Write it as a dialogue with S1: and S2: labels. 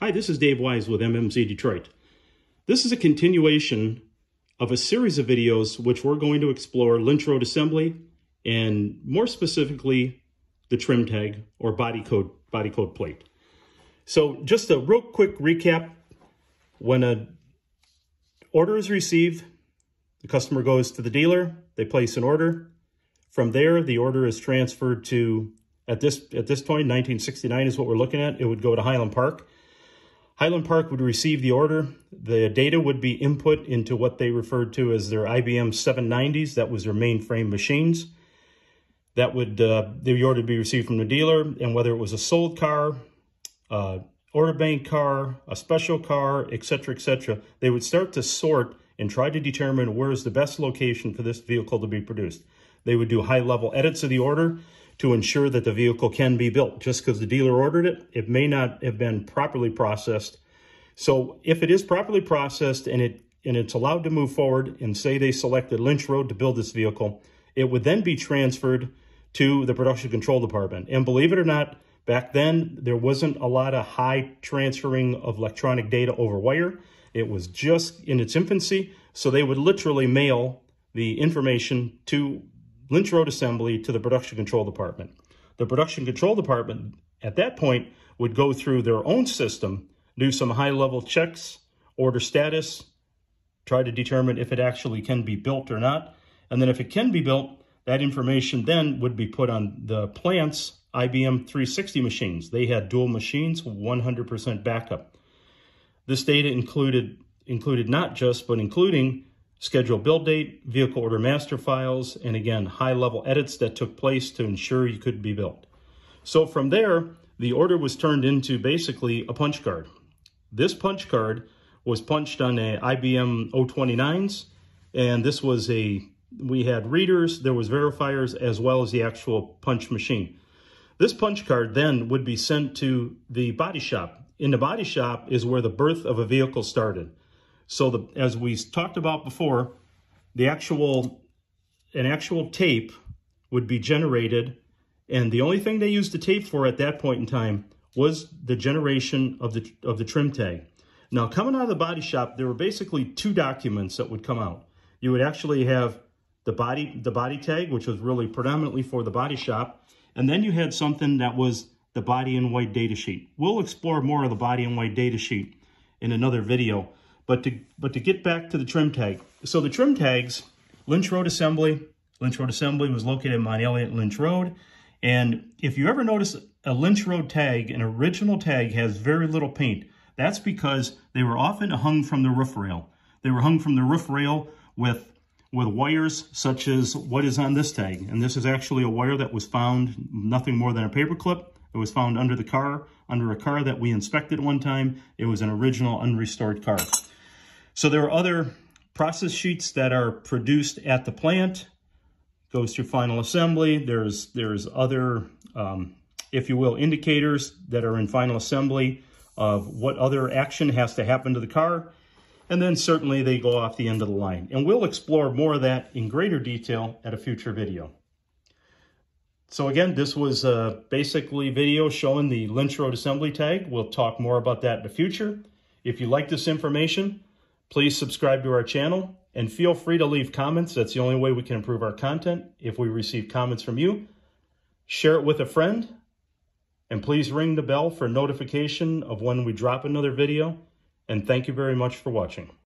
S1: Hi, this is Dave Wise with MMC Detroit. This is a continuation of a series of videos which we're going to explore Lynch Road assembly and more specifically the trim tag or body code body code plate. So just a real quick recap. When a order is received, the customer goes to the dealer, they place an order. From there, the order is transferred to, at this, at this point, 1969 is what we're looking at, it would go to Highland Park. Highland Park would receive the order. The data would be input into what they referred to as their IBM 790s. That was their mainframe machines. That would, uh, the order would be received from the dealer, and whether it was a sold car, uh, order bank car, a special car, etc., etc., they would start to sort and try to determine where is the best location for this vehicle to be produced. They would do high-level edits of the order to ensure that the vehicle can be built. Just because the dealer ordered it, it may not have been properly processed. So if it is properly processed and it and it's allowed to move forward and say they selected Lynch Road to build this vehicle, it would then be transferred to the production control department. And believe it or not, back then there wasn't a lot of high transferring of electronic data over wire. It was just in its infancy. So they would literally mail the information to Lynch Road Assembly to the Production Control Department. The Production Control Department at that point would go through their own system, do some high-level checks, order status, try to determine if it actually can be built or not. And then if it can be built, that information then would be put on the plant's IBM 360 machines. They had dual machines, 100% backup. This data included included not just, but including schedule build date, vehicle order master files, and again, high-level edits that took place to ensure you could be built. So from there, the order was turned into basically a punch card. This punch card was punched on a IBM 029s, and this was a, we had readers, there was verifiers, as well as the actual punch machine. This punch card then would be sent to the body shop. In the body shop is where the birth of a vehicle started. So the, as we talked about before, the actual, an actual tape would be generated. And the only thing they used the tape for at that point in time was the generation of the, of the trim tag. Now, coming out of the body shop, there were basically two documents that would come out. You would actually have the body, the body tag, which was really predominantly for the body shop. And then you had something that was the body in white data sheet. We'll explore more of the body in white data sheet in another video. But to, but to get back to the trim tag. So the trim tags, Lynch Road Assembly, Lynch Road Assembly was located in Mount Elliott Lynch Road. And if you ever notice a Lynch Road tag, an original tag has very little paint. That's because they were often hung from the roof rail. They were hung from the roof rail with, with wires such as what is on this tag. And this is actually a wire that was found nothing more than a paper clip. It was found under the car, under a car that we inspected one time. It was an original unrestored car. So there are other process sheets that are produced at the plant, goes through final assembly. There's, there's other, um, if you will, indicators that are in final assembly of what other action has to happen to the car. And then certainly they go off the end of the line. And we'll explore more of that in greater detail at a future video. So again, this was a basically video showing the Lynch Road assembly tag. We'll talk more about that in the future. If you like this information, Please subscribe to our channel and feel free to leave comments. That's the only way we can improve our content if we receive comments from you. Share it with a friend. And please ring the bell for notification of when we drop another video. And thank you very much for watching.